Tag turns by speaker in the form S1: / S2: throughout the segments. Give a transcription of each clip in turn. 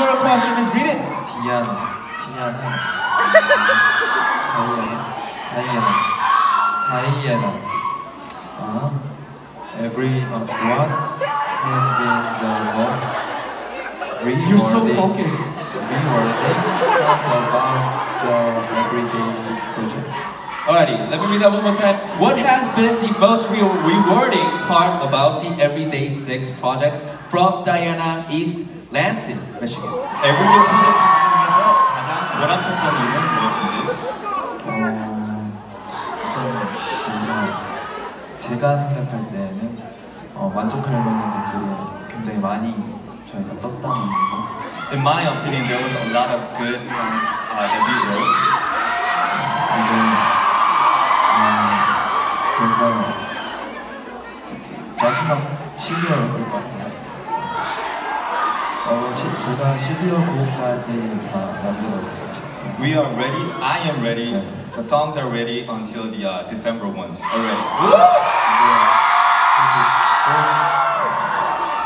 S1: your question is read it.
S2: 디아나, 디아나, 다이애나, 다이애나, 다이애나. 어? Every uh, what has been the most
S1: You're so
S2: rewarding,
S1: focused.
S2: rewarding part about the Everyday Six project.
S1: Alrighty, let me read that one more time. What has been the most re- rewarding part about the Everyday Six project from Diana East Lansing, Michigan?
S3: Every DAY6 프로젝트 중에서 가장 보람찼던 일은 무엇인지
S2: 어, 일단 저희가 제가 생각할 때는 어, 만족할 만한 것들이 굉장히 많이 저희가 썼다는 거.
S3: In my opinion, there was a lot of good songs uh, that we wrote.
S2: 그리고 어, 저희가 마지막 12월 것 같아요. 어, 시, 저희가 12월 9월까지 다 만들었어요.
S3: We are ready. I am ready.
S2: 네.
S3: The songs are ready until the uh, December one already.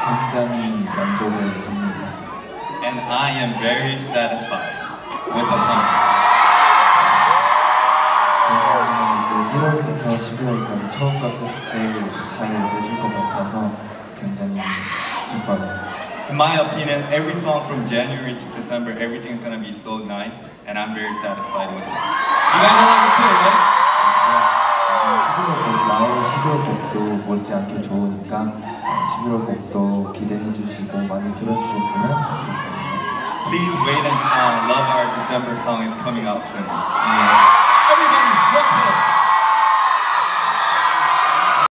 S2: 굉장히 만족을 합니다.
S3: And I am very satisfied with the song.
S2: 제가 때 1월부터 12월까지 처음과 끝을 잘 맺을 것 같아서 굉장히 기뻐요.
S3: In my opinion, every song from January to December, everything's gonna be so nice, and I'm very satisfied with it.
S1: You guys all like it too, right?
S2: 11월 곡, 나올 11월 곡도 못지않게 좋으니까 어, 11월 곡도 기대해 주시고 많이 들어주셨으면 좋겠습니다.
S3: Please wait and uh, love our December song is coming out soon.
S2: 네,